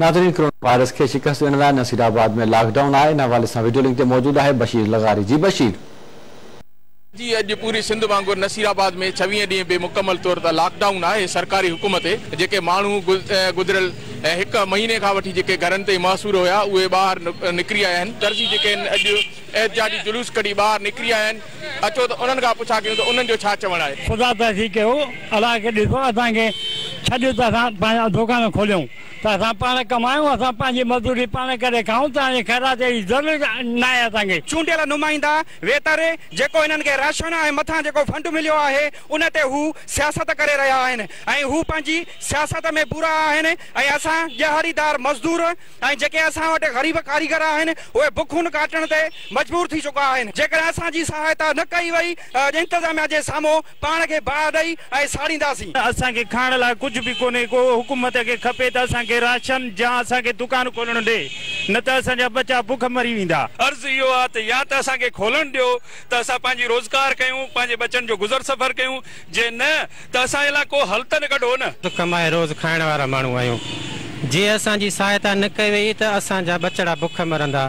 Nadreen corona virus के शिकस्त ॾियण लाइ नसीराबाद में लॉकडाउन आहे इन हवाले सां वीडियो लिंक ते मौजूदु आहे बशीर लगारी जी बशीर जी अॼु पूरी सिंध वांगुरु नसीराबाद में छवीह ॾींहं बि मुकमल तौर ते लॉकडाउन आहे सरकारी हुकूम ते जेके माण्हू गुज़िरियल हिकु महीने खां वठी जेके घरनि ते मासूर हुया उहे ॿाहिरि निकिरी आया दर्जी जेके आहिनि अॼु जुलूस कढी ॿाहिरि निकिरी आया अचो त उन्हनि पुछा कयूं त उन्हनि जो छा ख़ुदा त थी कयो अलाह खे ॾिसो त असां पाण कमायूं असां पंहिंजी मज़दूरी पाण करे खाऊं तव्हांजे ख़ैरात अहिड़ी ज़रूरत न आहे असांखे चूंडियल नुमाइंदा वेतारे जेको हिननि खे राशन ऐं मथां जेको फंड मिलियो आहे उन ते हू सियासत करे रहिया आहिनि ऐं हू पंहिंजी सियासत में बुरा आहिनि ऐं असां जहारीदार मज़दूर ऐं जेके असां वटि ग़रीब कारीगर आहिनि उहे बुखुनि काटण ते मजबूर थी चुका आहिनि जेकर असांजी सहायता न कई वई इंतिज़ामिया जे साम्हूं पाण खे बाहि ॾेई ऐं साड़ींदासीं असांखे खाइण लाइ कुझु बि कोन्हे को हुकूमत खे खपे त असांखे کے راشن جا اسا کے دکان کھولن دے نہ تے اسا جا بچا بھوک مری ویندا عرض یو آ یا تے اسا کے کھولن دیو تے اسا پنجی روزگار کیو پنجے بچن جو گزر سفر کیو جے نہ تے اسا علاقہ ہلتے نہ کڈو نہ تو کمائے روز کھانے والا مانو ایو جے اسا جی سہایتا نہ کی وے تے اسا جا بچڑا مرندا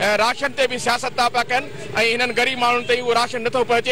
राशन से भी सियासत था पा कन ऐं हिननि ग़रीब माण्हुनि ताईं उहो राशन नथो पहुचे